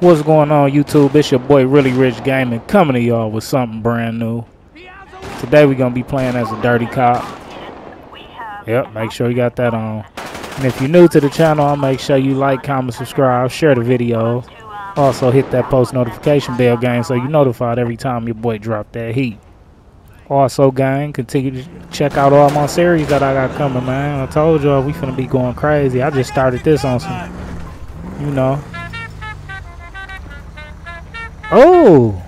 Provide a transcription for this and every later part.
What's going on YouTube? It's your boy Really Rich Gaming coming to y'all with something brand new. Today we're going to be playing as a dirty cop. Yep, make sure you got that on. And if you're new to the channel, I'll make sure you like, comment, subscribe, share the video. Also hit that post notification bell gang so you're notified every time your boy drop that heat. Also gang, continue to check out all my series that I got coming man. I told y'all we finna be going crazy. I just started this on some, you know. Oh,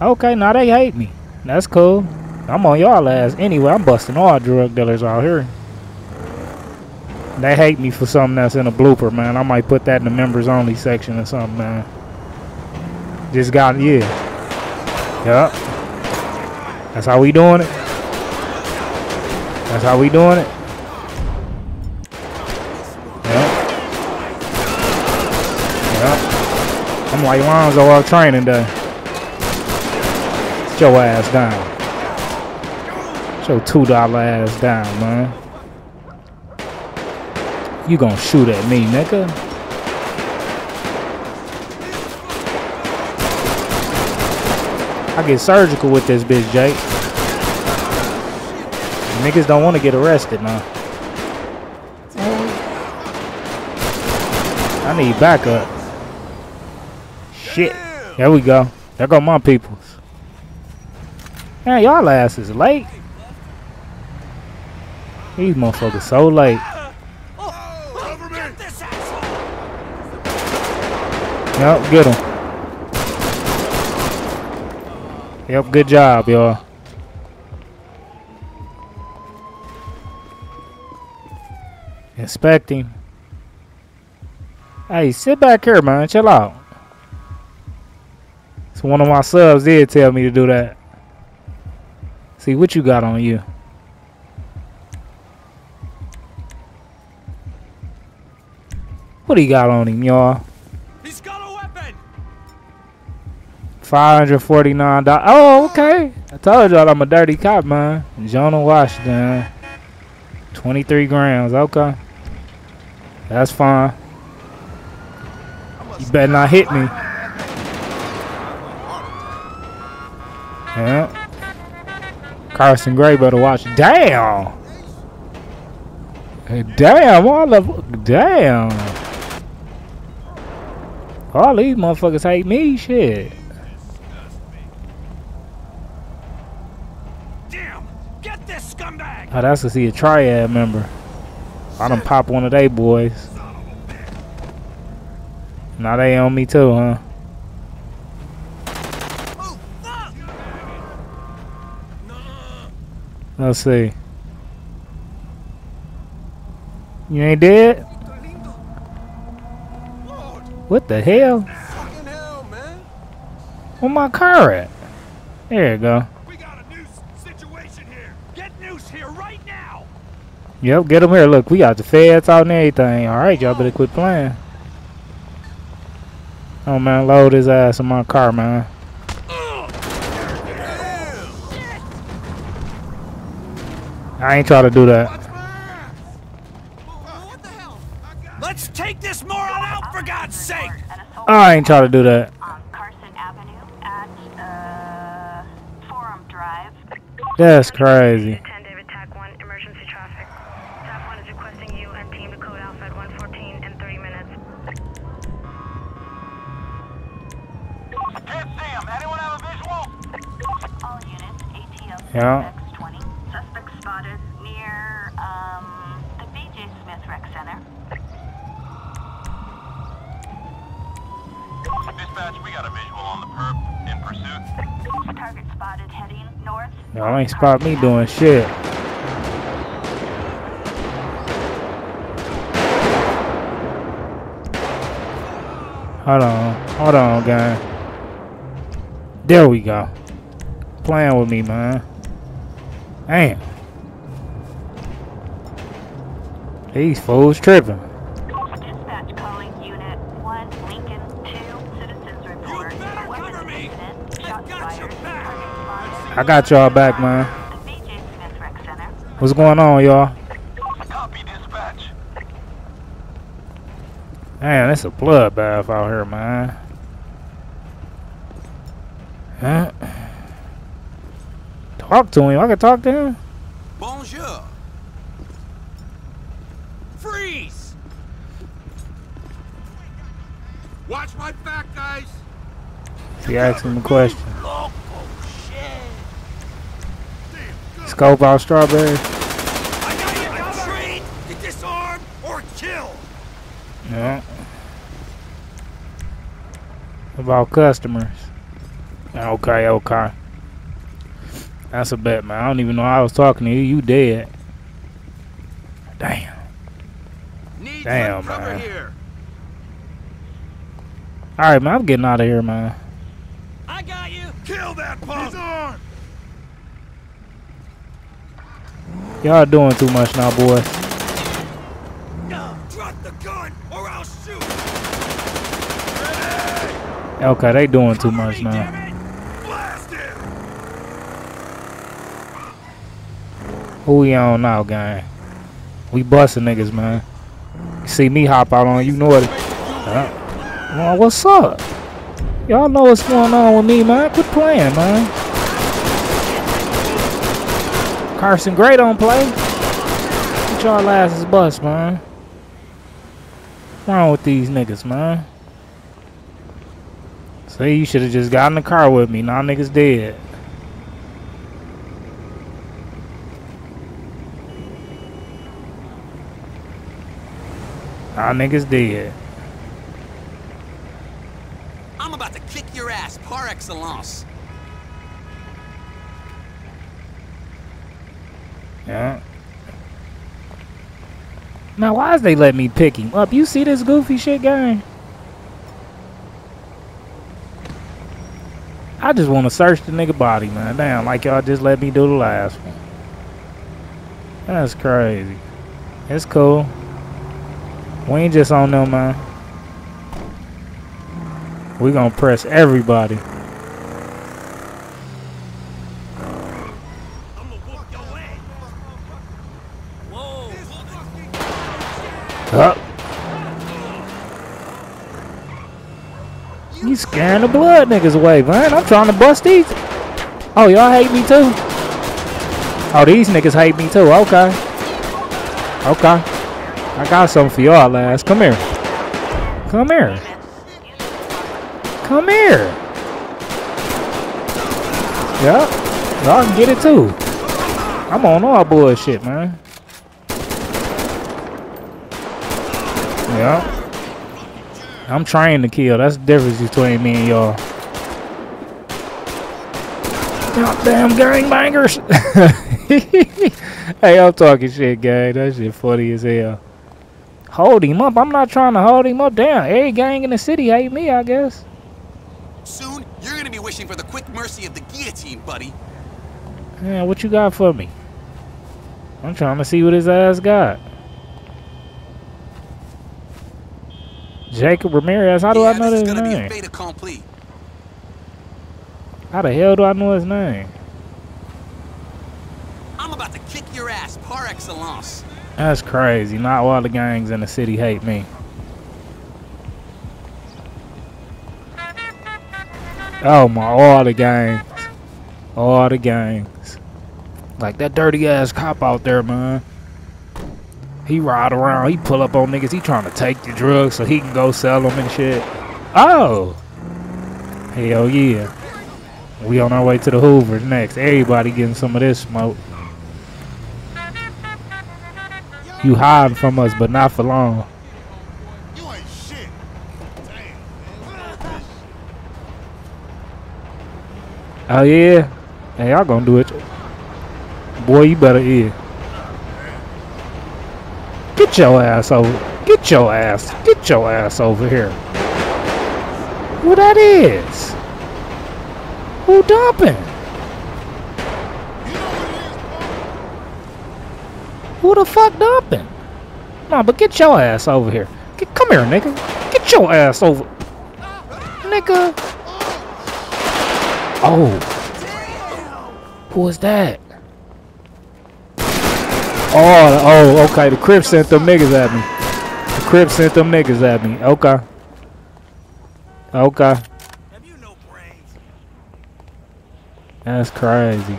okay, now they hate me. That's cool. I'm on y'all ass. Anyway, I'm busting all drug dealers out here. They hate me for something that's in a blooper, man. I might put that in the members only section or something, man. Just got, yeah. Yup. That's how we doing it. That's how we doing it. Yep. Yep. I'm like Lonzo all training day. Sit your ass down. Sit your two dollar ass down, man. You gonna shoot at me, nigga? I get surgical with this bitch, Jake. Niggas don't want to get arrested now. I need backup. Shit. There we go. There go my peoples. Man, y'all asses late. These motherfuckers so late. Yep, get him. Yep, good job, y'all. Inspect him. Hey, sit back here, man. Chill out. So one of my subs did tell me to do that. See what you got on you. What he got on him, y'all? He's got a weapon. Five hundred forty-nine dollars. Oh, okay. I told y'all I'm a dirty cop, man. Jonah Washington. Twenty-three grams. Okay, that's fine. You better not hit me. Carson Gray better watch. Damn. Hey, Damn, all of damn. All these motherfuckers hate me, shit. Damn! Get this scumbag! Oh, that's to see a triad member. I done pop one of they boys. Now they on me too, huh? Let's see. You ain't dead? What the hell? Where my car at? There you go. We got a noose situation here. Get noose here right now. Yep, get him here. Look, we got the feds out and everything. All right, y'all better quit playing. Oh man, load his ass in my car, man. I ain't trying to do that. What the hell? Let's take this moron out for God's sake! I ain't trying to do that. Carson Avenue at uh, Forum Drive. That's crazy. 10 Y'all ain't spot me doing shit. Hold on. Hold on, guy. There we go. Playing with me, man. Damn. These fools tripping. I got y'all back, man. The BJ Smith Rec Center. What's going on, y'all? Man, it's a bloodbath out here, man. Huh? Talk to him. I can talk to him. Bonjour. Freeze! Watch my back, guys. He asked him a question. Loco shit. Scope out strawberry. I got you covered. Retreat, get disarmed, or kill. Yeah. About customers. Okay, okay. That's a bet, man. I don't even know I was talking to you. You dead. Damn. Need Damn, cover man. here. All right, man. I'm getting out of here, man. I got you. Kill that punk. Disarmed. Y'all doing too much now, boys. No, gun, shoot. Okay, they doing too much now. Who we on now, gang? We busting niggas, man. You see me hop out on you, know it. What's up? Y'all know what's going on with me, man. Quit playing, man. Carson Gray don't play. Get y'all asses bust, man. What's wrong with these niggas, man? See, you should have just got in the car with me. Now niggas dead. Now niggas dead. I'm about to kick your ass par excellence. Now, why is they letting me pick him up? You see this goofy shit, gang? I just want to search the nigga body, man. Damn, like y'all just let me do the last one. That's crazy. It's cool. We ain't just on them, man. We gonna press everybody. I'm gonna whoop your ass. Whoa. Up. You scaring the blood niggas away, man. I'm trying to bust these. Oh, y'all hate me too? Oh, these niggas hate me too. Okay. Okay. I got something for y'all, lads. Come here. Come here. Come here. Yep. Y'all can get it too. I'm on all bullshit, man. I'm trying to kill. That's the difference between me and y'all. Goddamn gangbangers. hey, I'm talking shit, gang. That shit funny as hell. Hold him up. I'm not trying to hold him up. Damn, every gang in the city hate me, I guess. Soon, you're gonna be wishing for the quick mercy of the guillotine, buddy. Yeah, what you got for me? I'm trying to see what his ass got. Jacob Ramirez. How do yeah, I know this his is gonna be a name? How the hell do I know his name? I'm about to kick your ass par excellence. That's crazy. Not all the gangs in the city hate me. Oh my, all the gangs. All the gangs. Like that dirty ass cop out there, man. He ride around, he pull up on niggas, he trying to take the drugs so he can go sell them and shit. Oh! Hell yeah. We on our way to the Hoovers next. Everybody getting some of this smoke. You hiding from us, but not for long. You ain't shit. Damn. Oh yeah? Hey, y'all gonna do it. Boy, you better eat. Get your ass over. Get your ass. Get your ass over here. Who that is? Who dumping? Who the fuck dumping? No, but get your ass over here. Get, come here, nigga. Get your ass over. Nigga. Oh. Who is that? Oh, oh, okay. The Crip sent them niggas at me. The Crip sent them niggas at me. Okay. Okay. You no? That's crazy.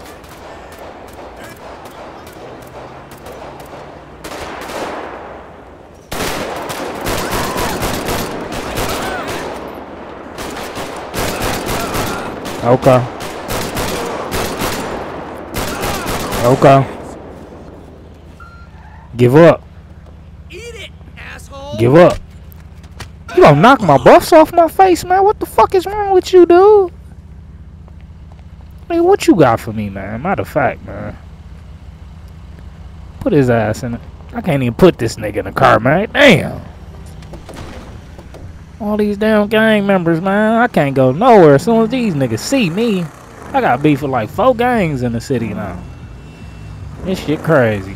Okay. Okay. Give up. Eat it, asshole! Give up. You gonna knock my buffs off my face, man? What the fuck is wrong with you, dude? Hey, what you got for me, man? Matter of fact, man. Put his ass in it. I can't even put this nigga in the car, man. Damn. All these damn gang members, man. I can't go nowhere as soon as these niggas see me. I got beef with like four gangs in the city now. This shit crazy.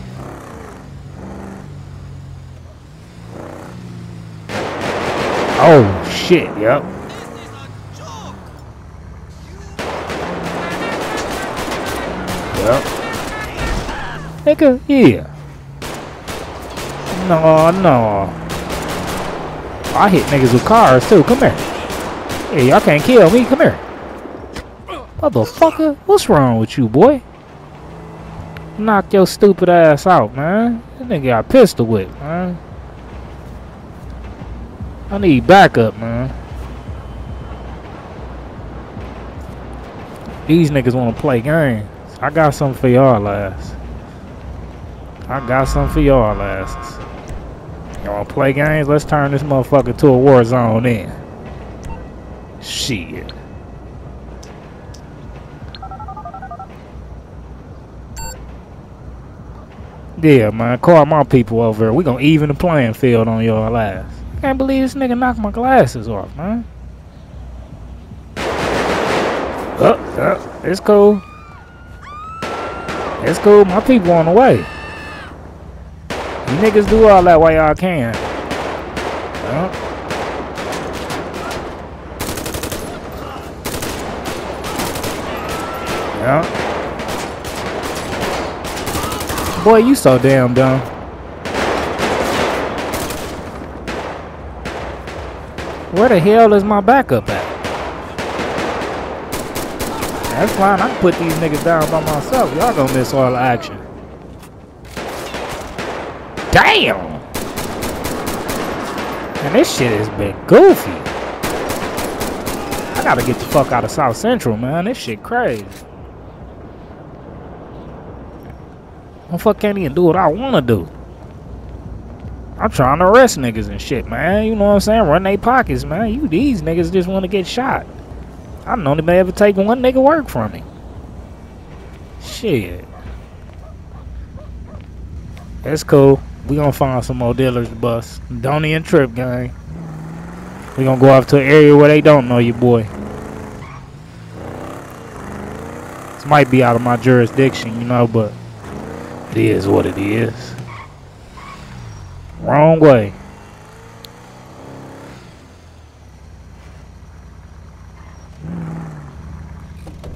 Oh shit, yep. Yep. Nigga, yeah. No, no. I hit niggas with cars too. Come here. Hey, y'all can't kill me. Come here. Motherfucker, what's wrong with you, boy? Knock your stupid ass out, man. That nigga got pistol whip, man. I need backup, man. These niggas want to play games. I got something for y'all ass. I got something for y'all asses. Y'all play games? Let's turn this motherfucker to a war zone then. Shit. Yeah, man. Call my people over here. We gonna even the playing field on y'all ass. Can't believe this nigga knocked my glasses off, man. Oh, oh, it's cool. It's cool. My people on the way. You niggas do all that while y'all can. Yeah. Boy, you so damn dumb. Where the hell is my backup at? That's fine. I can put these niggas down by myself. Y'all gonna miss all the action. Damn! And this shit has been goofy. I gotta get the fuck out of South Central, man. This shit crazy. Motherfucker can't even do what I wanna do. I'm trying to arrest niggas and shit, man. You know what I'm saying? Run they pockets, man. You these niggas just wanna get shot. I don't even ever take one nigga work from me. Shit. That's cool. We gonna find some more dealers to bust. Don't even trip, gang. We gonna go off to an area where they don't know you, boy. This might be out of my jurisdiction, you know, but it is what it is. Wrong way.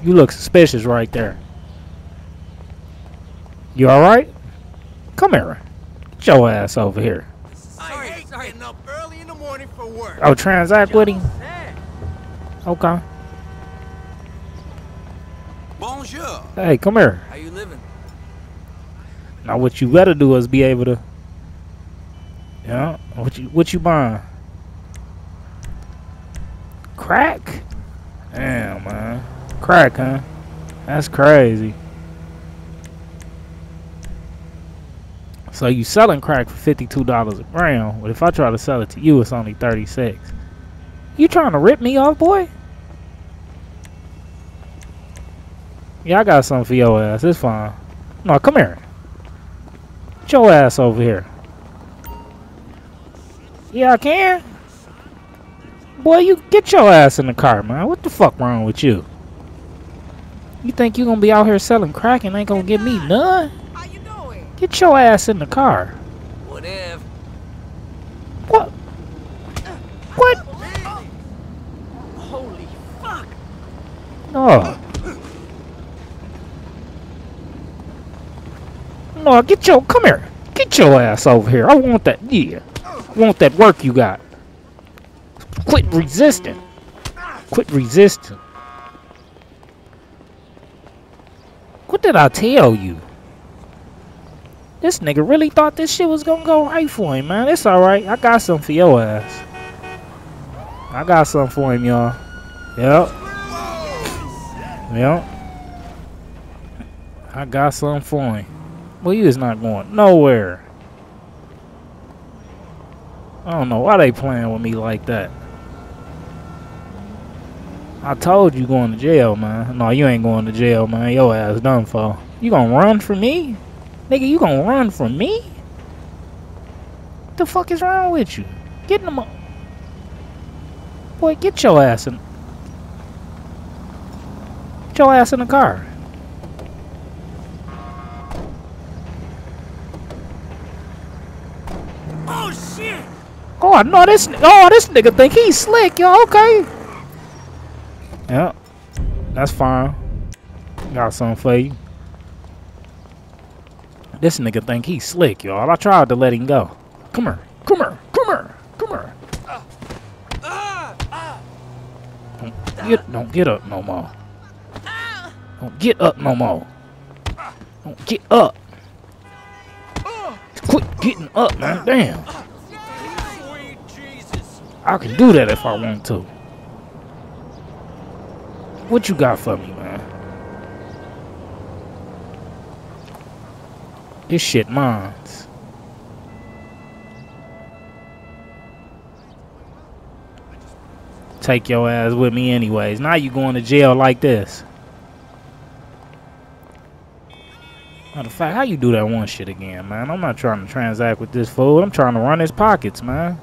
You look suspicious right there. You alright? Come here. Get your ass over here. I hate getting up early in the morning for work. Oh, transact with him? Okay. Bonjour. Hey, come here. How you living? Now what you better do is be able to Yeah, what you what you buying? Crack? Damn man. Crack, huh? That's crazy. So you selling crack for fifty-two dollars a gram, but if I try to sell it to you, it's only thirty-six. You trying to rip me off, boy? Yeah, I got something for your ass. It's fine. No, come here. Get your ass over here. Yeah, I can. Boy, you get your ass in the car, man. What the fuck wrong with you? You think you gonna be out here selling crack and ain't gonna get me none? How you doing? Get your ass in the car. Whatever. What? What? Holy fuck! No. No, get your come here. Get your ass over here. I want that. Yeah. Want that work you got. Quit resisting. Quit resisting. What did I tell you? This nigga really thought this shit was gonna go right for him, man. It's alright. I got some for your ass. I got some for him, y'all. Yep. Yep. I got some for him. Well, you is not going nowhere. I don't know why they playing with me like that. I told you going to jail, man. No, you ain't going to jail, man. Your ass done for. You gonna run from me? Nigga, you gonna run from me? What the fuck is wrong with you? Get in the Boy, get your ass in. Get your ass in the car. Oh shit! Oh, I know this. Oh, this nigga think he's slick, yo. Okay. Yep. That's fine. Got something for you. This nigga think he's slick, y'all. I tried to let him go. Come here. Come here. Come here. Come here. Don't get, don't get up no more. Don't get up no more. Don't get up. Quit getting up, man. Damn. I can do that if I want to. What you got for me, man? This shit mine's. Take your ass with me anyways. Now you going to jail like this. Matter of fact, how you do that one shit again, man? I'm not trying to transact with this fool. I'm trying to run his pockets, man.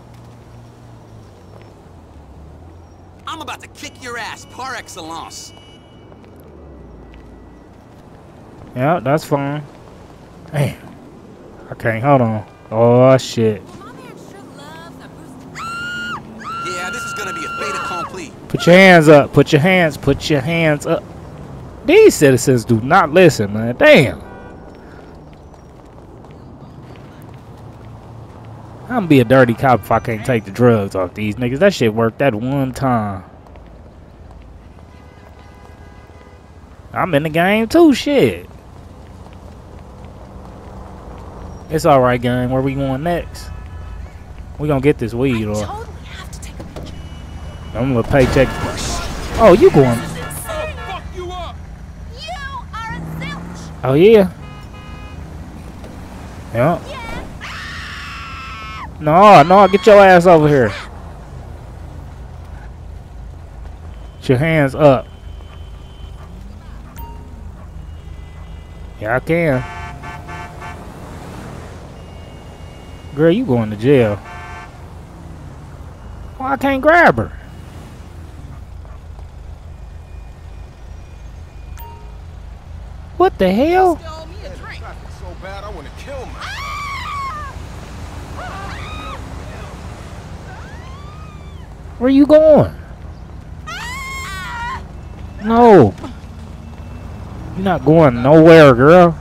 I'm about to kick your ass par excellence. Yeah, that's fine. Damn. I can't. Hold on. Oh, shit. Yeah, this is gonna be a fait accompli. Put your hands up. Put your hands. Put your hands up. These citizens do not listen, man. Damn. I'm gonna be a dirty cop if I can't take the drugs off these niggas. That shit worked that one time. I'm in the game too, shit. It's alright, gang. Where we going next? We gonna get this weed, or I'm gonna paycheck. Oh, you going? Fuck you up! You are a zilch! Oh yeah. Yeah. No, no, get your ass over here. Get your hands up. Yeah, I can. Girl, you going to jail. Why I can't grab her? What the hell? So bad I wanna kill myself. Where you going? No. You're not going nowhere, girl.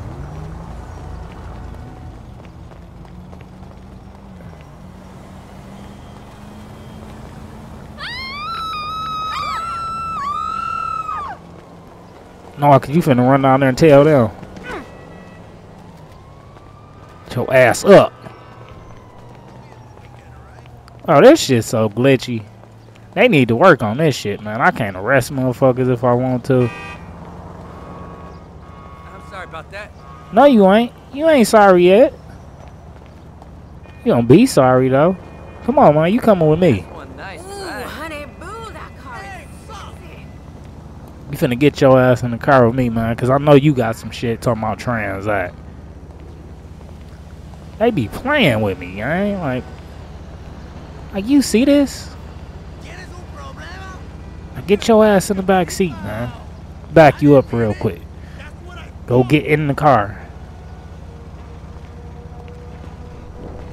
No, cause you finna run down there and tell them. Get your ass up. Oh, this shit's so glitchy. They need to work on this shit, man. I can't arrest motherfuckers if I want to. I'm sorry about that. No, you ain't. You ain't sorry yet. You gonna be sorry though. Come on, man. You coming with me? One nice, honey boo, that car is You finna get your ass in the car with me, man. Cause I know you got some shit talking about transact. They be playing with me, I ain't like. Like you see this? Now get your ass in the back seat, man. Back you up real quick. Go get in the car.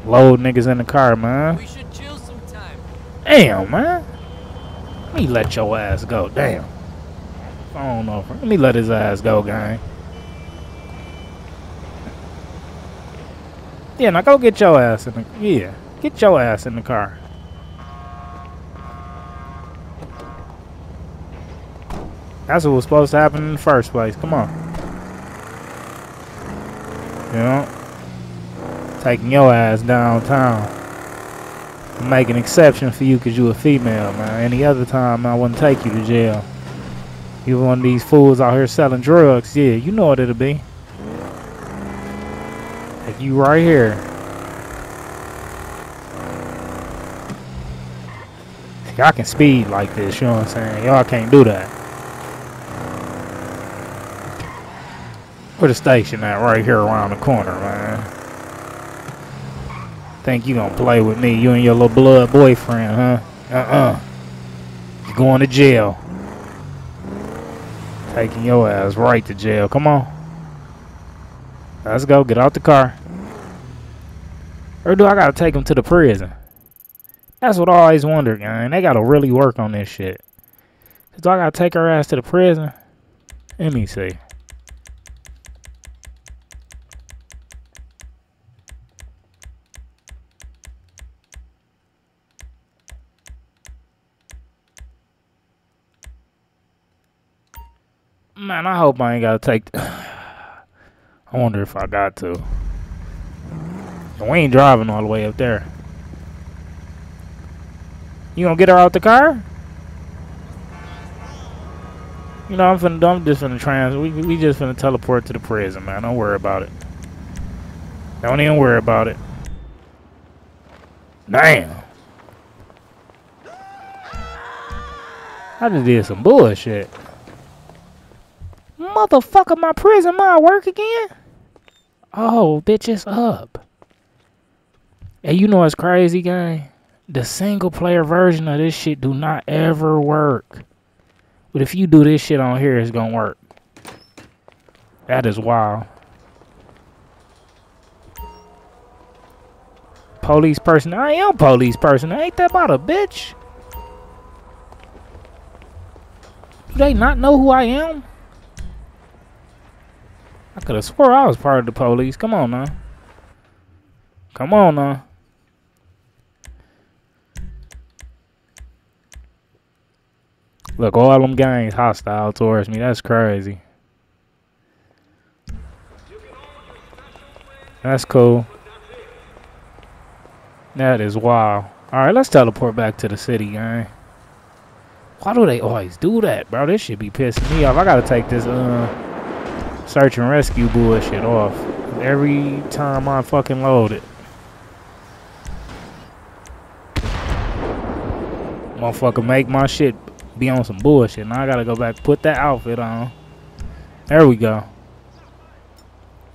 Load niggas in the car, man. We should chill sometime. Damn, man. Let me let your ass go. Damn. I don't know. Let me let his ass go, gang. Yeah, now go get your ass in the yeah. Get your ass in the car. That's what was supposed to happen in the first place. Come on. You know? Taking your ass downtown. Make an exception for you because you a female, man. Any other time, I wouldn't take you to jail. You one of these fools out here selling drugs, yeah, you know what it'll be. Like you right here. Y'all can speed like this, you know what I'm saying? Y'all can't do that. Where the station at? Right here around the corner, man. Think you gonna play with me? You and your little blood boyfriend, huh? Uh-uh. You're going to jail. Taking your ass right to jail. Come on. Let's go. Get out the car. Or do I gotta take him to the prison? That's what I always wondered, man. They gotta really work on this shit. Do I gotta take her ass to the prison? Let me see. Man, I hope I ain't gotta take. I wonder if I got to. And we ain't driving all the way up there. You gonna get her out the car? You know, I'm finna, I'm just finna trans. We, we just finna teleport to the prison, man. Don't worry about it. Don't even worry about it. Damn. I just did some bullshit. Motherfucker, my prison my work again? Oh, bitch, it's up. And you know what's crazy, gang? The single player version of this shit do not ever work. But if you do this shit on here, it's gonna work. That is wild. Police person. I am police person. Ain't that about a bitch? Do they not know who I am? I could have swore I was part of the police. Come on now. Come on now. Look, all them gangs hostile towards me. That's crazy. That's cool. That is wild. Alright, let's teleport back to the city, gang. Why do they always do that, bro? This should be pissing me off. I gotta take this uh search and rescue bullshit off. Every time I fucking load it. Motherfucker make my shit be on some bullshit. Now I gotta go back, put that outfit on. There we go.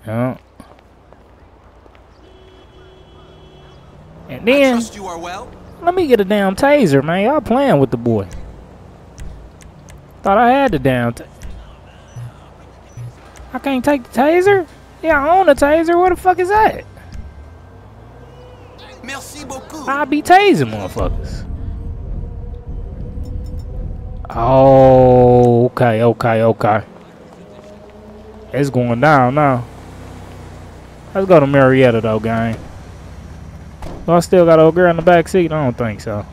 Yeah. And then you are well. let me get a damn taser, man. Y'all playing with the boy. Thought I had the damn. Ta- I can't take the taser. Yeah, I own a taser. What the fuck is that? Merci beaucoup. I be tasing motherfuckers. Oh, okay, okay, okay. It's going down now. Let's go to Murrieta though, gang. Do I still got a girl in the back seat? I don't think so.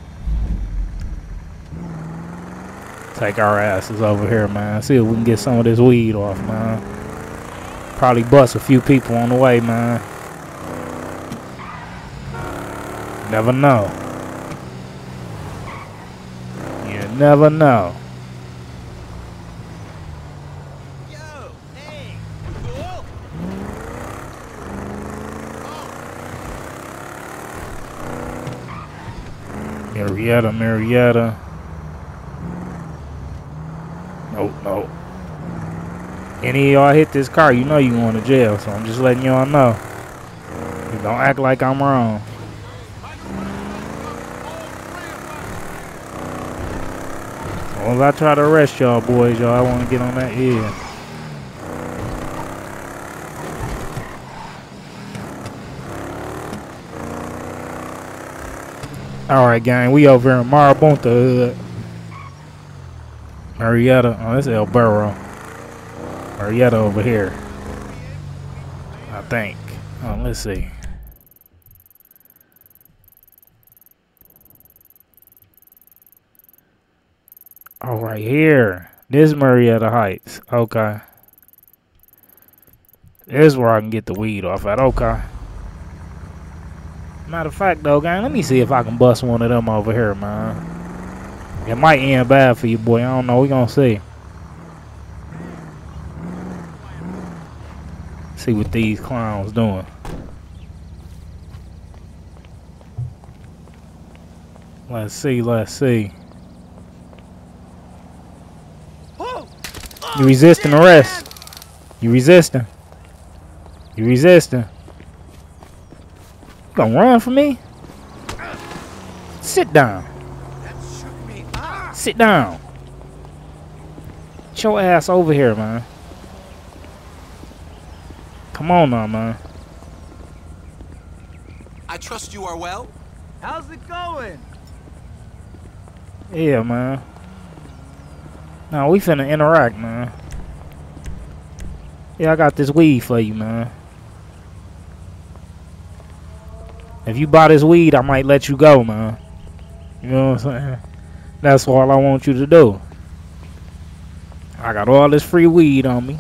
Take our asses over here, man. See if we can get some of this weed off, man. Probably bust a few people on the way, man. Never know. You never know. Yo, hey, cool. Murrieta, Murrieta. Nope, nope. Any of y'all hit this car, you know you going to jail. So I'm just letting y'all know. Don't act like I'm wrong. As I try to arrest y'all boys, y'all I want to get on that end. Alright, gang, we over in Marabunta Hood. Murrieta. Oh, that's El Burro. Murrieta over here. I think. Oh, let's see. Oh, right here. This Murrieta Heights. Okay. This is where I can get the weed off at. Okay. Matter of fact, though, gang, let me see if I can bust one of them over here, man. It might end bad for you, boy. I don't know. We gonna see. See what these clowns doing. Let's see. Let's see. You resisting arrest? You resisting? You resisting? You gonna run from me? Sit down. Sit down. Get your ass over here, man. Come on now, man. I trust you are well. How's it going? Yeah, man. Now we finna interact, man. Yeah, I got this weed for you, man. If you buy this weed, I might let you go, man. You know what I'm saying? That's all I want you to do. I got all this free weed on me.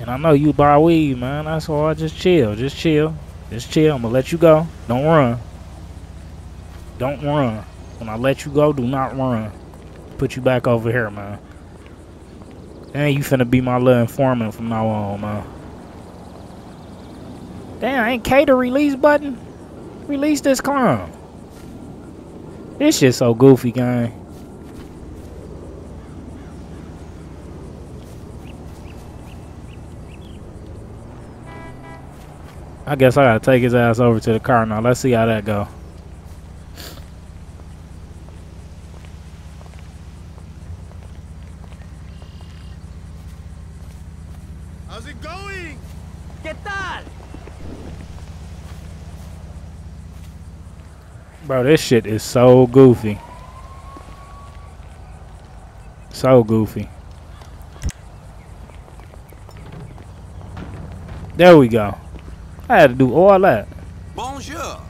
And I know you buy weed, man. That's all. I just chill. Just chill. Just chill. I'm going to let you go. Don't run. Don't run. When I let you go, do not run. Put you back over here, man. And you finna be my little informant from now on, man. Damn, ain't K the release button? Release this clown. This shit so goofy, gang. I guess I gotta take his ass over to the car now. Let's see how that go. How's it going? ¿Qué tal? Bro, this shit is so goofy. So goofy. There we go. I had to do all that. Bonjour.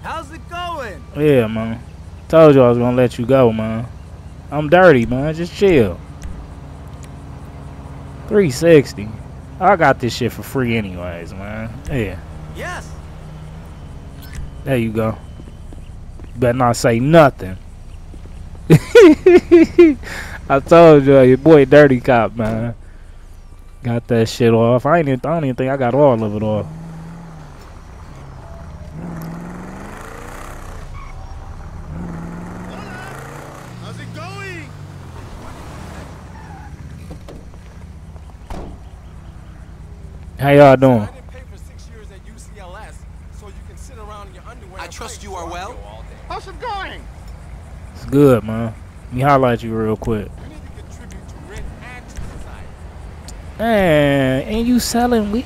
How's it going? Yeah, man. Told you I was gonna let you go, man. I'm dirty, man. Just chill. 360. I got this shit for free anyways, man. Yeah. Yes. There you go. Better not say nothing. I told you, your boy Dirty Cop, man. Got that shit off. I ain't even, I don't even think I got all of it off. How's it going? How y'all doing? I didn't pay for six years at UCLS, so you can sit around in your underwear. I trust you are well. How's it going? It's good, man. Let me highlight you real quick. You need to contribute to rent and. Man, and you selling weed?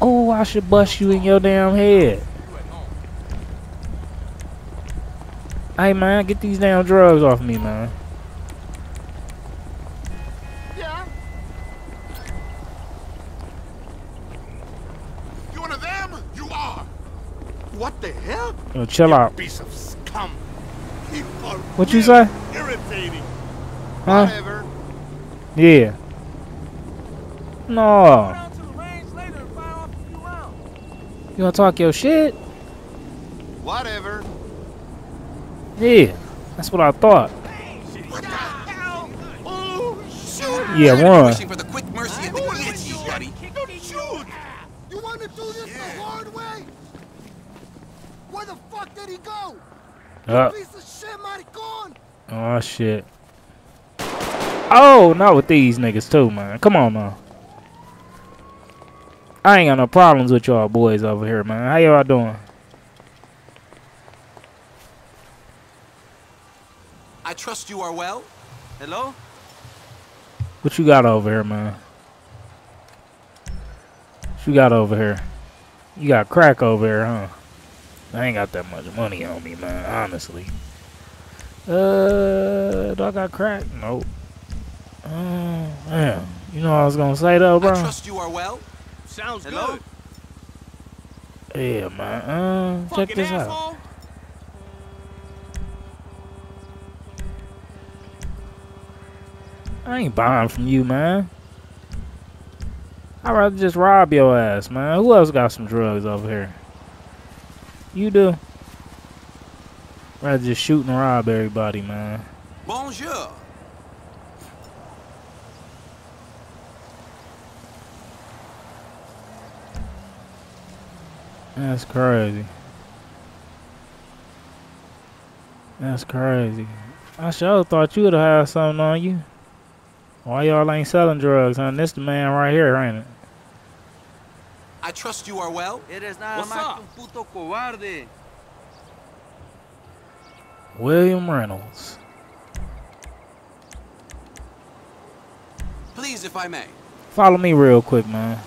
Oh, I should bust you in your damn head. You at home. Hey, man, get these damn drugs off me, man. Chill out. Piece of scum. You are What you say? Irritating. Huh? Whatever. Yeah. No. Down to the range later and fire off a few rounds. You gonna talk your shit? Whatever. Yeah. That's what I thought. What the hell? Oh, shoot. Yeah, You're run. wishing for the quick mercy of the guillotine, buddy. Don't shoot. You want to do this the hard way? Where the fuck did he go? Uh, Piece of shit, maricon. oh, shit. Oh, not with these niggas, too, man. Come on, now. I ain't got no problems with y'all boys over here, man. How y'all doing? I trust you are well. Hello? What you got over here, man? What you got over here? You got crack over here, huh? I ain't got that much money on me, man, honestly. Uh, do I got crack? Nope. Uh, damn. You know what I was gonna say though, I bro? trust you are well. Sounds Hello? good. Yeah, man. Uh, check Fucking this out. I ain't buying from you, man. I'd rather just rob your ass, man. Who else got some drugs over here? You do. Rather just shoot and rob everybody, man. Bonjour. That's crazy. That's crazy. I sure thought you would have had something on you. Why y'all ain't selling drugs, huh? This the man right here, ain't it? I trust you are well. Eres nada What's más up? un puto cobarde. William Reynolds. Please, if I may. Follow me real quick, man.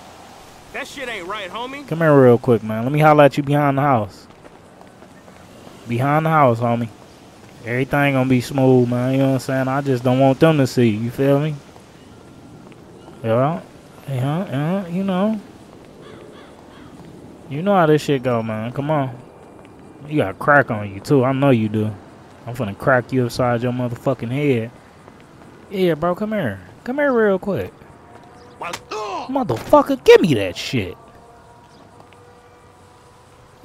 That shit ain't right, homie. Come here real quick, man. Let me holler at you behind the house. Behind the house, homie. Everything gonna be smooth, man. You know what I'm saying? I just don't want them to see. You feel me? Yeah, yeah, yeah. You know. You know how this shit go, man. Come on. You got crack on you too. I know you do. I'm finna crack you upside your motherfucking head. Yeah, bro. Come here. Come here real quick. Motherfucker, give me that shit.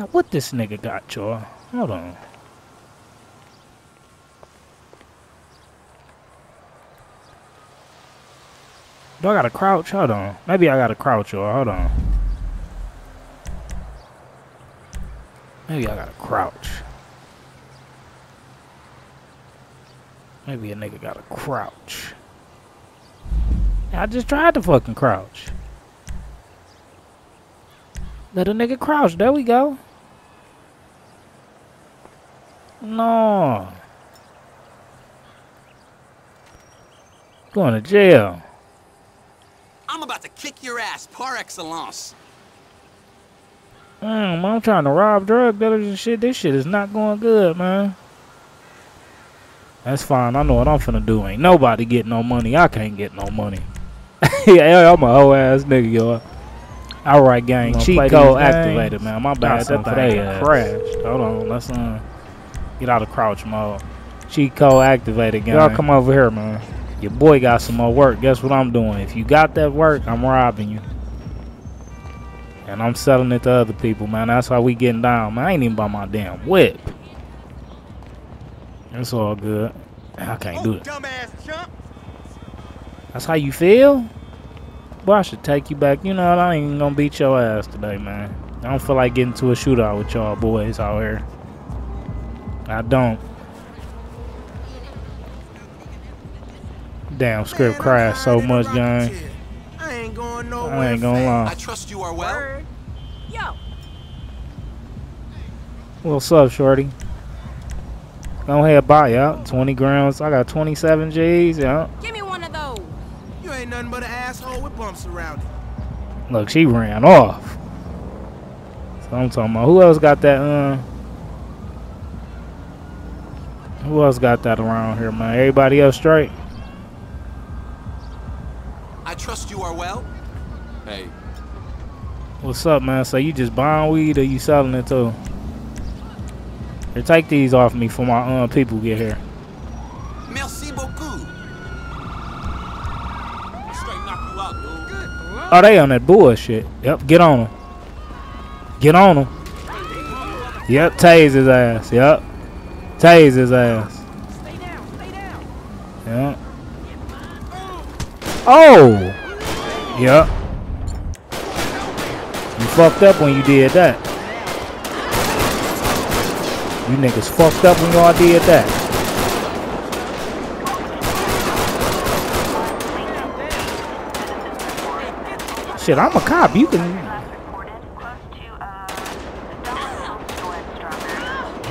Now, what this nigga got, y'all? Hold on. Do I gotta crouch? Hold on. Maybe I gotta crouch, y'all. Hold on. Maybe I gotta crouch. Maybe a nigga gotta crouch. I just tried to fucking crouch. Let a nigga crouch. There we go. No. Going to jail. I'm about to kick your ass par excellence. Damn, I'm trying to rob drug dealers and shit. This shit is not going good, man. That's fine. I know what I'm finna do. Ain't nobody get no money. I can't get no money. yeah, I'm a whole ass nigga, y'all. Alright, gang. gonna Cheat code activated, man. My bad. that thing crashed. Hold on. Let's uh, get out of crouch mode. Cheat code activated, gang. Y'all come over here, man. Your boy got some more work. Guess what I'm doing? If you got that work, I'm robbing you. And I'm selling it to other people, man. That's how we getting down, man. I ain't even by my damn whip. It's all good. I can't do it. That's how you feel? Boy, I should take you back. You know. I ain't even gonna beat your ass today, man. I don't feel like getting to a shootout with y'all boys out here. I don't. Damn, script crashed so much, gang. I going nowhere. I ain't gonna I trust you are well. Yo, What's up, shorty? Go ahead, buy, yeah. 20 grams. I got 27 G's, yeah. give me one of those. You ain't nothing but an asshole with bumps around it. Look, she ran off. So I'm talking about who else got that uh who else got that around here, man? Everybody else straight? I trust you are well. Hey, What's up, man? So you just buying weed or you selling it too? Here, take these off me for my uh people get here. merci beaucoup. Straight knock you out, dude. Oh, they on that bullshit. Yep, get on them. Get on them. Yep, tase his ass. Yep. Tase his ass. Stay down, stay down. Yeah. Oh! Yep. Fucked up when you did that. You niggas fucked up when y'all did that. Shit, I'm a cop. You can. Uh.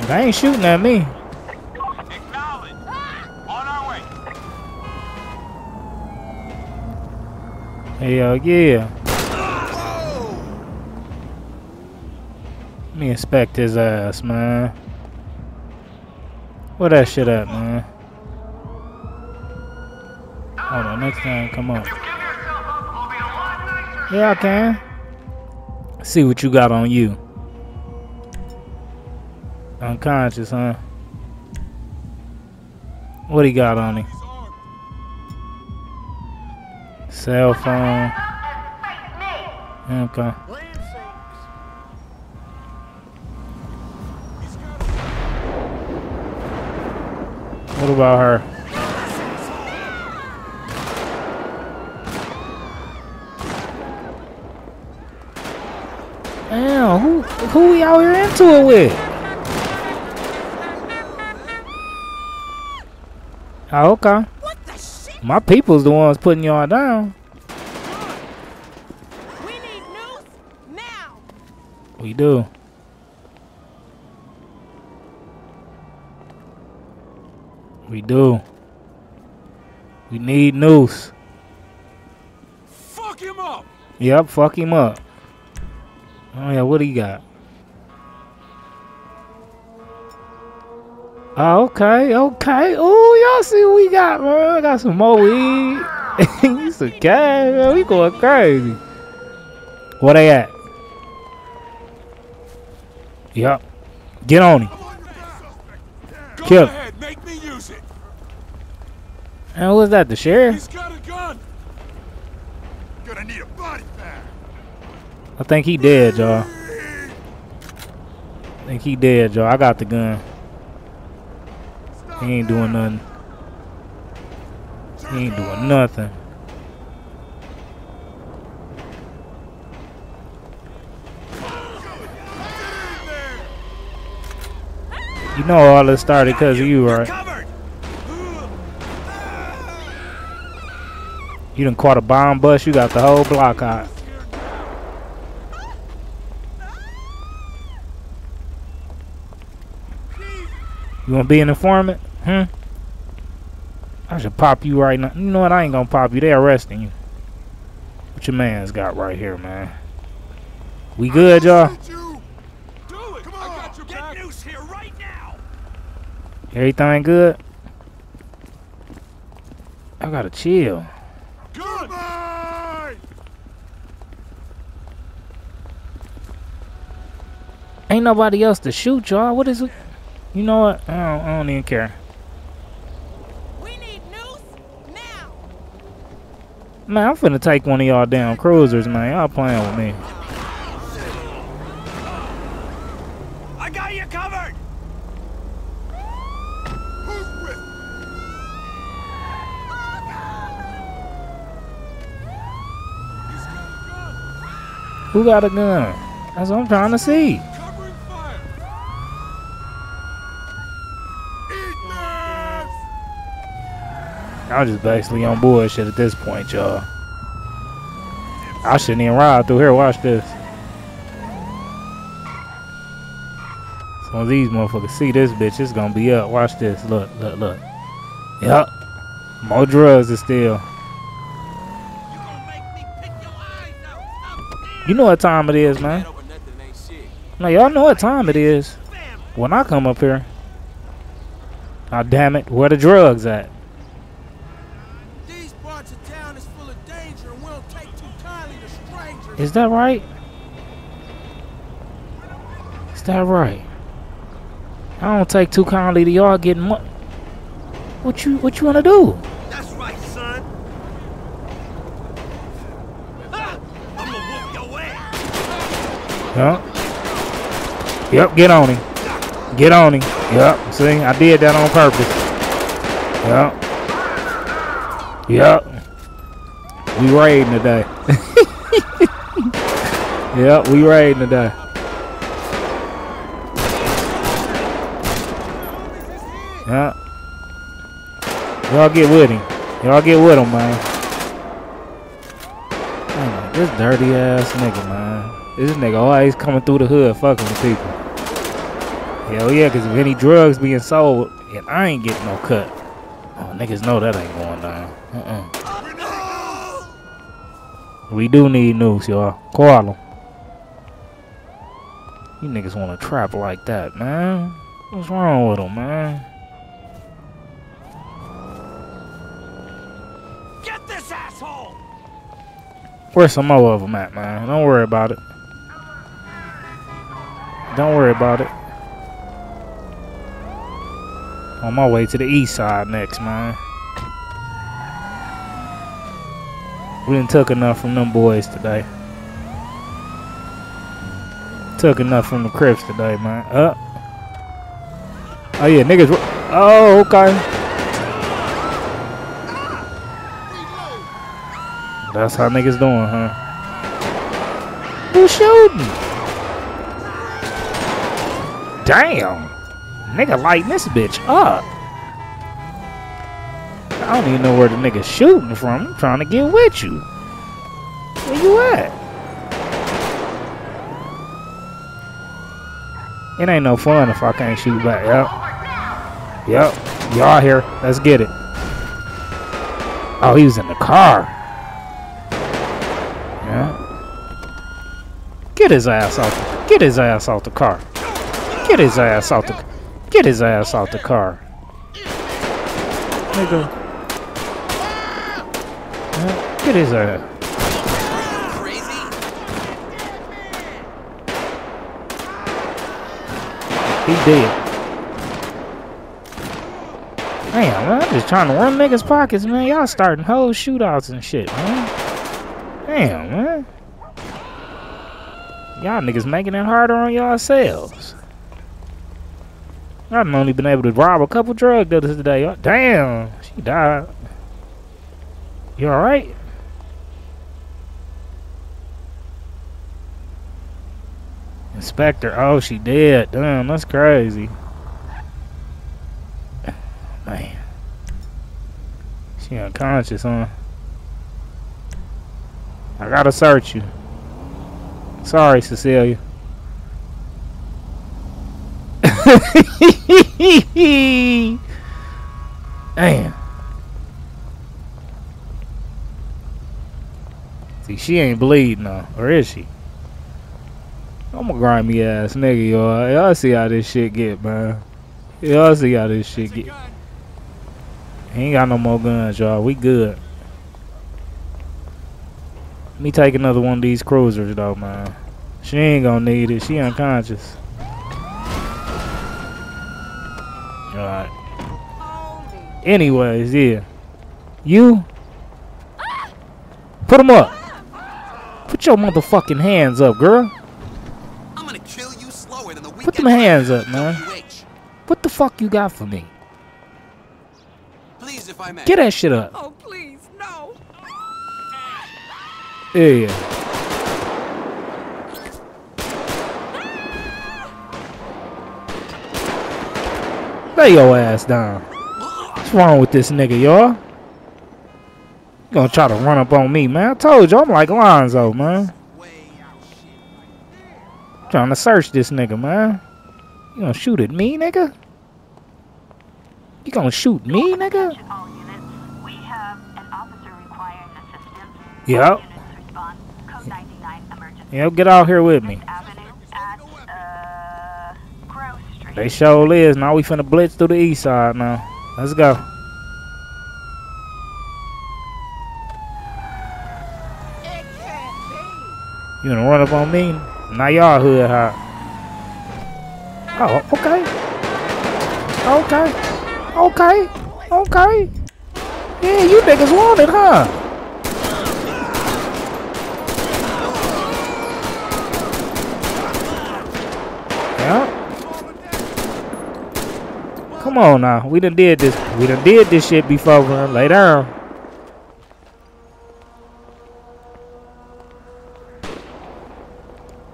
They ain't shooting at me. Hell yeah. Me inspect his ass, man. Where that shit at, man? Hold on, next time, come on. Yeah, I can. See what you got on you. Unconscious, huh? What he got on him? Cell phone. Okay. What about her? Damn, who who we out here into it with? Oh, okay. What the shit? My people's the ones putting y'all down. We need NOOSE now. We do. We do. We need noose. Fuck him up! Yep, fuck him up. Oh yeah, what do you got? Oh, okay, okay. Oh, y'all see what we got, man. I got some more weed. you some cash, man. We going crazy. Where they at? Yep. Get on him. Kill. ahead, make me use it. And who was that? The sheriff? He's got a gun. Gonna need a body bag. I think he dead, y'all. I think he dead, y'all. I got the gun. He ain't doing nothing. He ain't doing nothing. You know all this started because of you, right? You done caught a bomb bust, you got the whole block out. You wanna be an informant? Hmm? I should pop you right now. You know what? I ain't gonna pop you. They arresting you. What your man's got right here, man. We good, y'all? Shoot you. Do it. Come on. got your back. Get here right now! Everything good? I gotta chill. Good. Mine. Ain't nobody else to shoot, y'all. What is it? You know what? I don't, I don't even care. We need NOOSE now. Man, I'm finna take one of y'all damn cruisers, man. Y'all playing with me. Oh. I got you covered. Who's with? He's got a gun. Who got a gun? That's what I'm trying to see. I'm just basically on bullshit at this point, y'all. I shouldn't even ride through here. Watch this. Of these motherfuckers see this bitch. It's gonna be up. Watch this. Look, look, look. Yup. More drugs is still. You gonna make me pick your eyes out! Stop You know what time it is, man. over nothing ain't shit. No, y'all know what time it is. When I come up here. Ah, damn it. Where the drugs at? These parts of town is full of danger and we don't take too kindly to strangers. Is that right? Is that right? I don't take too kindly to y'all getting money. What you what you wanna do? That's right, son. Ah, I'm gonna whoop your ass. Yep. Yep, get on him. Get on him. Yep. See, I did that on purpose. Yep. Yep. We raiding today. yep, we raiding today. Yep. Y'all get with him. Y'all get with him, man. Man, this dirty ass nigga, man. This nigga always coming through the hood fucking with people. Hell yeah, because if any drugs being sold, and I ain't getting no cut. Oh, niggas know that ain't going down. Uh-uh. We do need NOOSE, y'all. Call them. You niggas want to trap like that, man. What's wrong with them, man? Get this asshole. Where's some more of them at, man? Don't worry about it. Don't worry about it. On my way to the east side next, man. We didn't took enough from them boys today. Took enough from the Crips today, man. Up. Oh yeah, niggas. Oh, okay. That's how niggas doing, huh? Who's shooting? Damn. Nigga lighting this bitch up. I don't even know where the nigga shooting from. I'm trying to get with you. Where you at? It ain't no fun if I can't shoot back. Yep. Yep. Y'all here. Let's get it. Oh, he was in the car. Yeah. Get his ass out. Get his ass out the car. Get his ass out the. Get his ass out the car. Nigga. Get his ass. He dead. Damn, man, I'm just trying to run niggas' pockets, man. Y'all starting whole shootouts and shit, man. Damn, man. Y'all niggas making it harder on y'all yourselves. I've only been able to rob a couple drug dealers today. Oh, Damn, she died. You alright? Inspector, oh, she dead. Damn, that's crazy. Oh, man. She unconscious, huh? I gotta search you. Sorry, Cecilia. Damn. See, she ain't bleeding though, or is she? I'm a grimy ass nigga, y'all. Y'all see how this shit get, man. Y'all see how this shit get. Ain't got no more guns, y'all. We good. Let me take another one of these cruisers, though, man. She ain't gonna need it. She unconscious. Alright. Anyways, yeah. You? Put them up. Put your motherfucking hands up, girl. I'm gonna kill you slower than the Put weekend them hands up, man. What the fuck you got for me? Please, if I may. Get that shit up. Oh, please, no. Yeah. Lay your ass down. What's wrong with this nigga, y'all? You gonna try to run up on me, man? I told you I'm like Lonzo, man. Trying to search this nigga, man. You gonna shoot at me, nigga? You gonna shoot me, nigga? Yep. All units respond. Code 99 emergency. Yep, get out here with me. They sure is. Now we finna blitz through the east side now. Let's go. You gonna run up on me? Now y'all hood hot. Oh, okay. Okay. Okay. Okay. Yeah, you niggas want it, huh? Yeah. Come on now. We done did this. We done did this shit before, man. Lay down.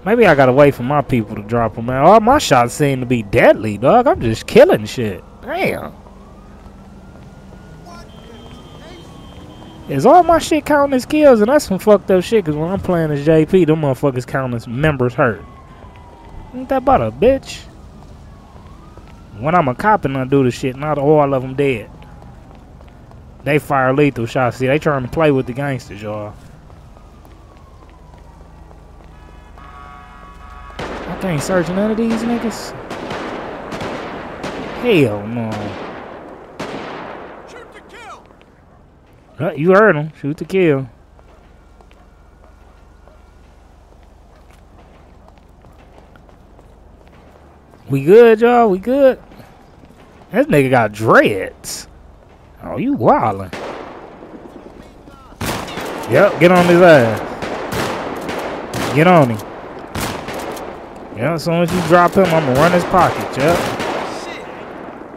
Maybe I gotta wait for my people to drop them, man. All my shots seem to be deadly, dog. I'm just killing shit. Damn. Is all my shit counting as kills? And that's some fucked up shit, because when I'm playing as JP, them motherfuckers count as members hurt. Ain't that about a bitch? When I'm a cop and I do the shit, not all of them dead. They fire lethal shots. See, they trying to play with the gangsters, y'all. I can't search none of these niggas. Hell no. Shoot to kill! Uh, you heard him. Shoot to kill. We good, y'all? We good? This nigga got dreads. Oh, you wildin'. Yep, get on his ass. Get on him. Yeah, as soon as you drop him, I'm gonna run his pockets. Yep.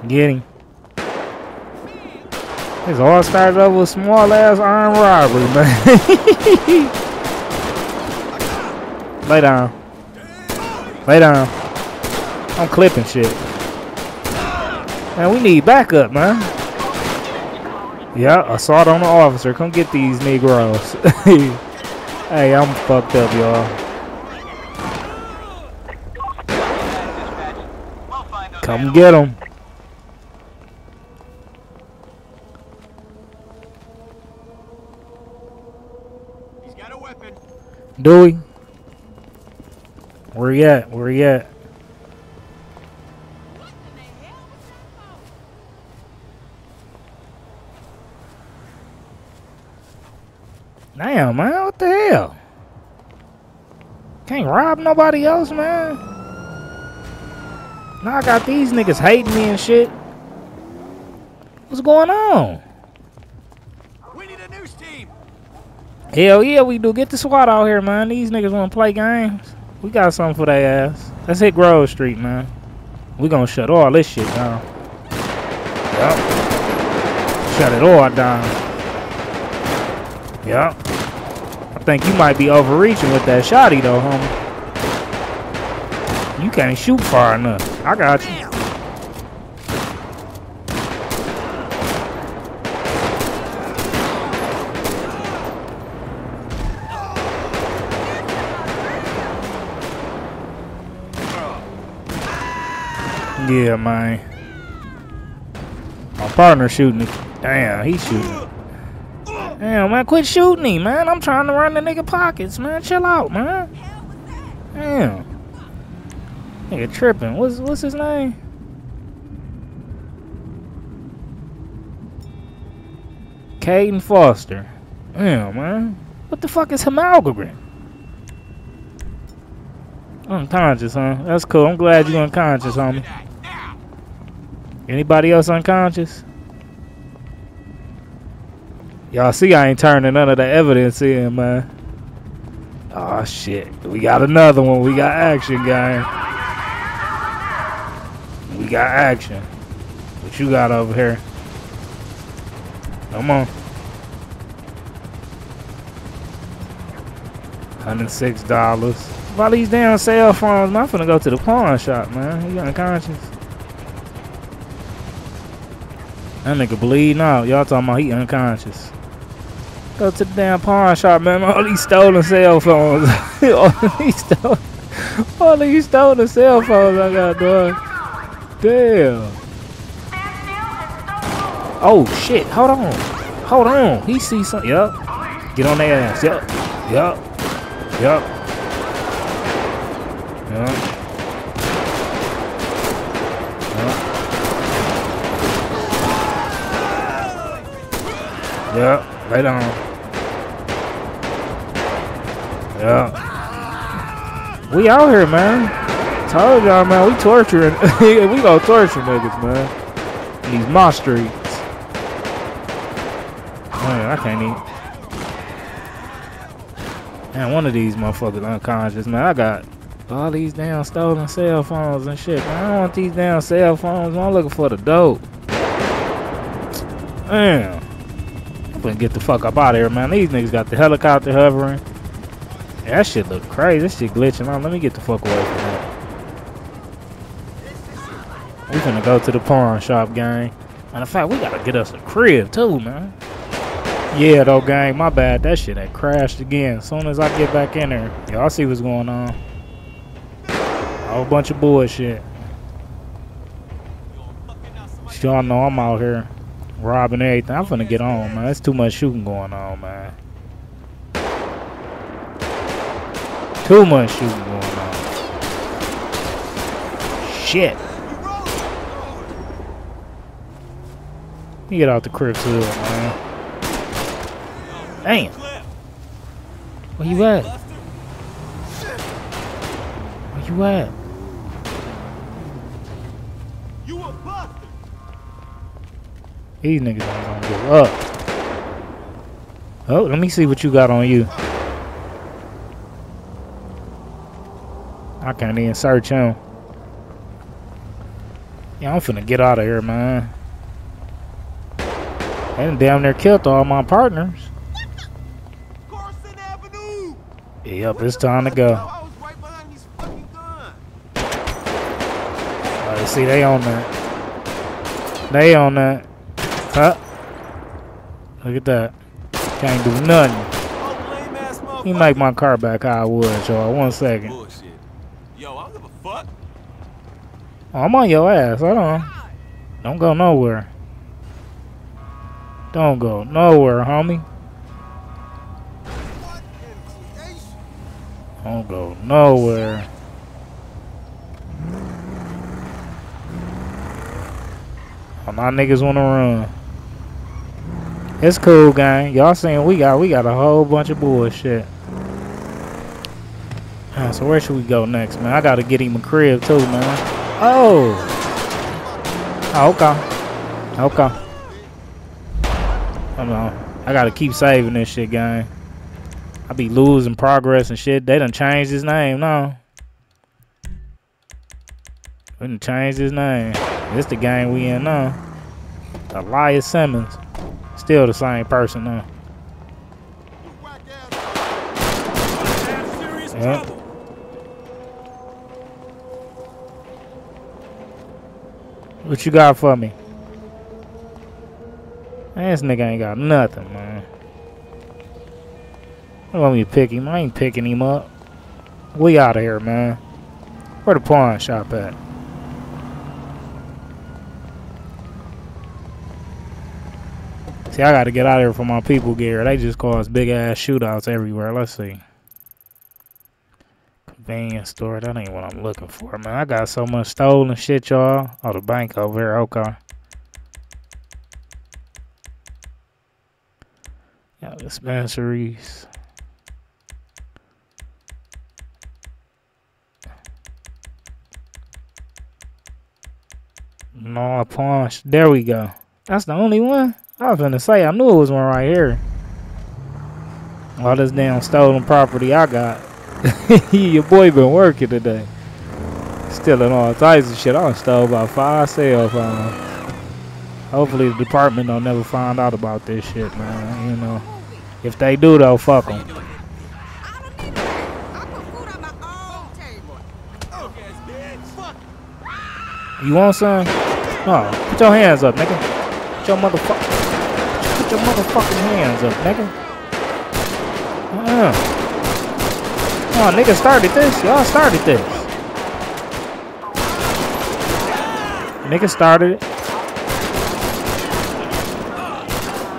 Get him. This all started up with small ass armed robbery, man. Lay down. Lay down. I'm clipping shit. Man, we need backup, man. Yeah, assault on the officer. Come get these Negroes. hey, I'm fucked up, y'all. Come get them. He's got a weapon. Dewey. Where you at? Where you at? Damn, man, what the hell? Can't rob nobody else, man. Now I got these niggas hating me and shit. What's going on? We need a news team. Hell yeah, we do. Get the SWAT out here, man. These niggas want to play games. We got something for their ass. Let's hit Grove Street, man. We gonna shut all this shit down. Yup. Shut it all down. Yup. Think you might be overreaching with that shotty though, homie. You can't shoot far enough. I got you. Yeah, man. My partner shooting. Damn, he's shooting. Damn, man, quit shooting him, man. I'm trying to run the nigga pockets, man. Chill out, man. Damn. Nigga tripping. What's what's his name? Caden Foster. Damn, man. What the fuck is hemoglobin? Unconscious, huh? That's cool. I'm glad you're unconscious, homie. Anybody else unconscious? Y'all see I ain't turning none of the evidence in, man. Oh shit. We got another one. We got action, gang. We got action. What you got over here? Come on. $106. All these damn cell phones. I'm finna go to the pawn shop, man. You unconscious? That nigga bleeding out. Y'all talking about he unconscious. Go to the damn pawn shop, man. All these stolen cell phones. all these stolen, all these stolen cell phones I got, dog. Damn. Oh shit! Hold on. Hold on. He sees something. Yup. Get on their ass. Yup. Yup. Yup. Yup. Yep, right on. Yeah. We out here, man. Told y'all, man, we torturing. we gonna torture niggas, man. These mob streets. Man, I can't eat. Man, one of these motherfuckers unconscious, man. I got all these damn stolen cell phones and shit. Man, I don't want these damn cell phones. I'm looking for the dope. Damn. Gonna get the fuck up out of here, man. These niggas got the helicopter hovering. Yeah, that shit look crazy. That shit glitching out. Let me get the fuck away from that. We finna go to the pawn shop, gang. Matter of fact, we gotta get us a crib too, man. Yeah, though, gang. My bad. That shit had crashed again. As soon as I get back in there, y'all see what's going on. A whole bunch of bullshit. Y'all know I'm out here robbing everything. I'm finna get on, man. That's too much shooting going on, man. Too much shooting going on. Shit. You get out the crib too, man. Damn. Where you at? Where you at? These niggas ain't gonna give up. Oh, let me see what you got on you. I can't even search him. Yeah, I'm finna get out of here, man. And damn near killed all my partners. Yep, it's time to go. Right behind these fucking guns. Alright, see, they on that. They on that. Huh? Look at that. Can't do nothing. Oh, lame ass motherfucker. He make my car back how I would, y'all. One second. Yo, I don't give a fuck. Oh, I'm on your ass. Hold on. Don't go nowhere. Don't go nowhere, homie. What in creation? Don't go nowhere. All my niggas wanna run. It's cool, gang. Y'all saying we got we got a whole bunch of bullshit. So where should we go next, man? I gotta get him a crib too, man. Oh. Oh, okay. Okay. Hold on. I gotta keep saving this shit, gang. I be losing progress and shit. They done changed his name now. We done changed his name. This the game we in now. Elias Simmons. Still the same person now. Trouble. What you got for me? This nigga ain't got nothing, man. I don't want me to pick him. I ain't picking him up. We out of here, man. Where the pawn shop at? See, I gotta get out of here for my people gear. They just cause big ass shootouts everywhere. Let's see. Convenience store. That ain't what I'm looking for, man. I got so much stolen shit, y'all. Oh, the bank over here. Okay. Yeah, dispensaries. No, pawn. sh- There we go. That's the only one. I was gonna say I knew it was one right here. All this damn stolen property I got. Your boy been working today. Stealing all types of shit. I stole about five cell phones. Hopefully the department don't never find out about this shit, man. You know. If they do though, fuck them. You want some? No. Put your hands up, nigga. Put your motherfucker. Your motherfucking hands up, nigga. Uh-uh. Oh, nigga started this. Y'all started this. Nigga started it.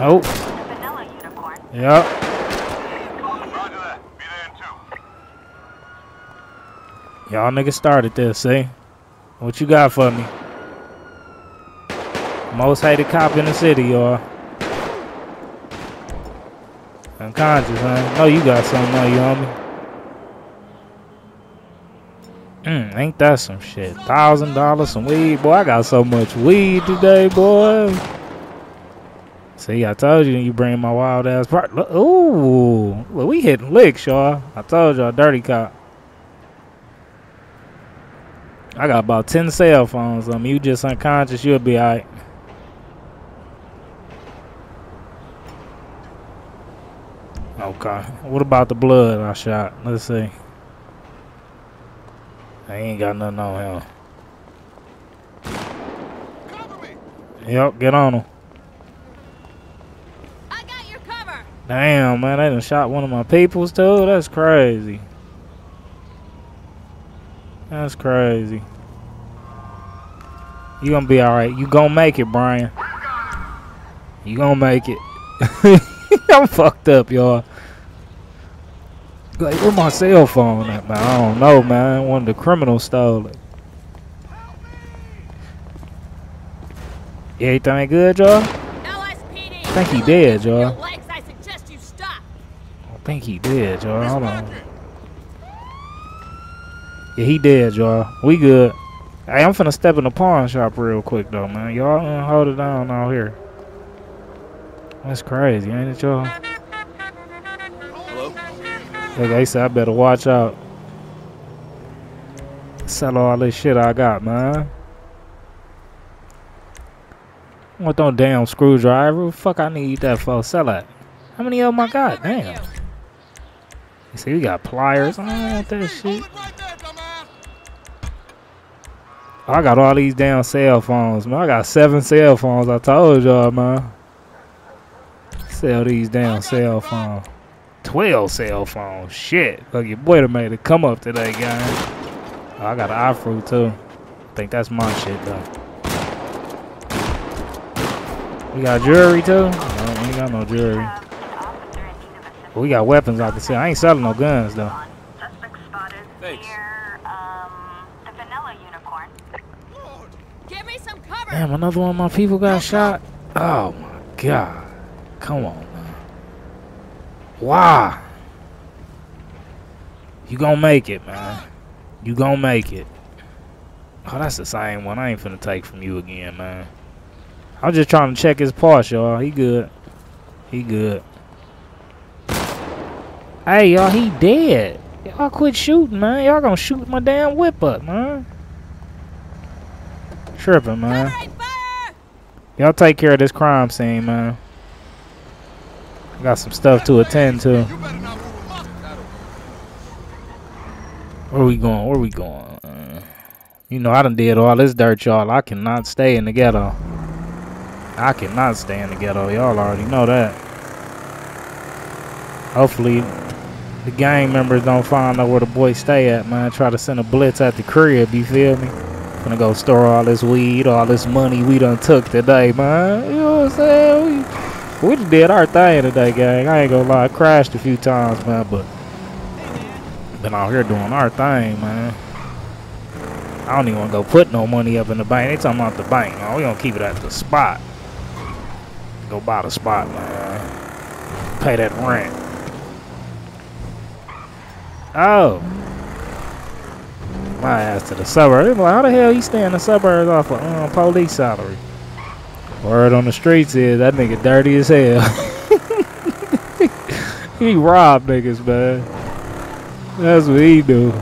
Oh, yep. Y'all niggas started this, see? What you got for me? Most hated cop in the city, y'all. Unconscious, huh? No, you got something on you, homie. Mm, ain't that some shit? Thousand dollars, some weed, boy. I got so much weed today, boy. See, I told you you bring my wild ass part. Look, ooh, well, we hitting licks, y'all. I told y'all, dirty cop. I got about 10 cell phones on me. You just unconscious, you'll be alright. Okay. What about the blood I shot? Let's see. I ain't got nothing on him. Cover me. Yep, get on him. I got your cover. Damn, man, they done shot one of my peoples too? That's crazy. That's crazy. You gonna be alright. You gonna make it, Brian. You gonna make it. I'm fucked up, y'all. Like, where my cell phone at, man? I don't know, man. One of the criminals stole it. Everything good, y'all? LSPD. I think he dead, y'all. I suggest you stop. I think he did, y'all. Hold on. Yeah, he did, y'all. We good. Hey, I'm finna step in the pawn shop real quick, though, man. Y'all uh, hold it down out here. That's crazy, ain't it, y'all? Look, they said I better watch out. Sell all this shit I got, man. Want no damn screwdriver? Fuck, I need that for. Sell that. How many of them I got? Damn. You see, we got pliers. I don't want that shit. I got all these damn cell phones, man. I got seven cell phones. I told y'all, man. Sell these damn cell phones. 12 cell phone. Shit. Look, your boy done made it come up today, guys. Oh, I got an afro too. I think that's my shit, though. We got jewelry too? No, we ain't got no jewelry. Have an officer in need of assistance. We got weapons I can sell. I ain't selling no guns, though. Suspect spotted Thanks. near um the vanilla unicorn. Give me some cover. Damn, another one of my people got shot. Oh my god. Come on, man. Why? You gonna make it, man. You gonna make it. Oh, that's the same one. I ain't finna take from you again, man. I'm just trying to check his pulse, y'all. He good. He good. Hey, y'all, he dead. Y'all quit shooting, man. Y'all gonna shoot my damn whip up, man. Tripping, man. Y'all take care of this crime scene, man. Got some stuff to attend to. Where we going? Where we going? Uh, you know, I done did all this dirt, y'all. I cannot stay in the ghetto. I cannot stay in the ghetto. Y'all already know that. Hopefully, the gang members don't find out where the boys stay at, man. Try to send a blitz at the crib, you feel me? Gonna go store all this weed, all this money we done took today, man. You know what I'm saying? We, we just did our thing today, gang. I ain't gonna lie. I crashed a few times, man, but been out here doing our thing, man. I don't even want to go put no money up in the bank. They talking about the bank. man. we gonna keep it at the spot. Go buy the spot, man. Pay that rent. Oh. My ass to the suburbs. How the hell you stay in the suburbs off of um, police salary? Word on the streets is that nigga dirty as hell. he robbed niggas, man. That's what he do.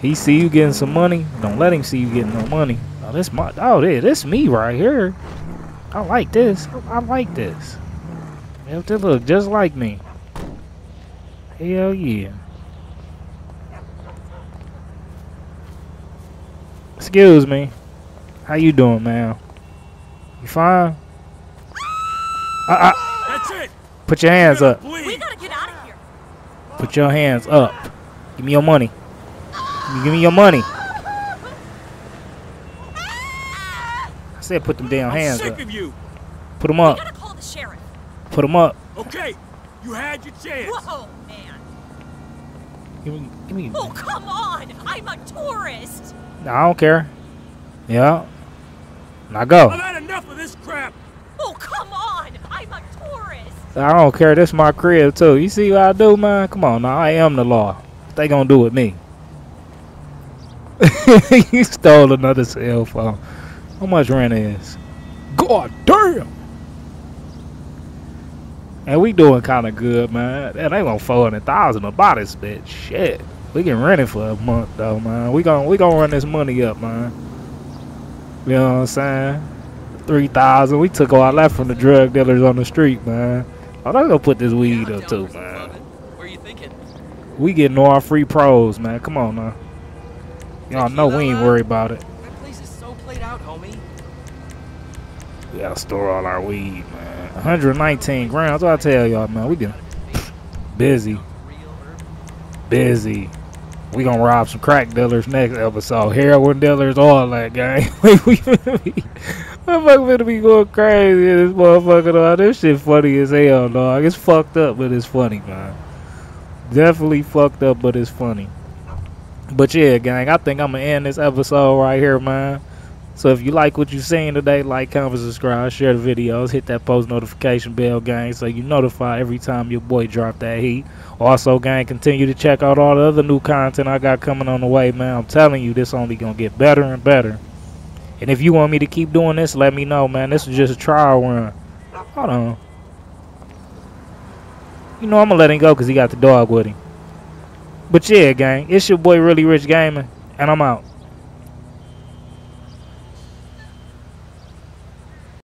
He see you getting some money, don't let him see you getting no money. Oh, this my oh this, this me right here. I like this. I, like this. If they look just like me. Hell yeah. Excuse me. How you doing, man? You fine? Uh, uh, That's it. put your hands up. We gotta get out of here. Put your hands up. Give me your money. Give me your money. I said put them damn I'm hands sick up. of you. Put them We up. gotta call the sheriff. Put them up. Okay, you had your chance. Whoa, man. Give me, give me. Oh, come on. I'm a tourist. I don't care. Yeah. Now go. I've had enough of this crap. Oh, come on. I'm a tourist. I don't care. That's my crib too. You see what I do, man? Come on now. I am the law. What they gonna do with me? you stole another cell phone. How much rent is? God damn. And we doing kind of good, man. And they want four hundred thousand about this bitch. Shit. We can rent it for a month though, man. We gon' we gonna run this money up, man. You know what I'm saying? Three thousand. We took all that from the drug dealers on the street, man. Oh, they gonna put this weed up too, man. Where you thinking? We getting all our free pros, man. Come on now. Y'all know we ain't worried about it. That place is so played out, homie. We gotta store all our weed, man. 119 grams. What I tell y'all, man. We been busy, busy. We gonna rob some crack dealers next episode. Heroin dealers, all that, gang. we motherfucker finna be going crazy in this motherfucker, dog. This shit funny as hell, dog. It's fucked up, but it's funny, man. Definitely fucked up, but it's funny. But yeah, gang, I think I'm gonna end this episode right here, man. So if you like what you've seen today, like, comment, subscribe, share the videos, hit that post notification bell, gang, so you notify every time your boy drop that heat. Also, gang, continue to check out all the other new content I got coming on the way, man. I'm telling you, this only gonna get better and better. And if you want me to keep doing this, let me know, man. This is just a trial run. Hold on. You know I'm gonna let him go because he got the dog with him. But yeah, gang, it's your boy Really Rich Gaming. And I'm out.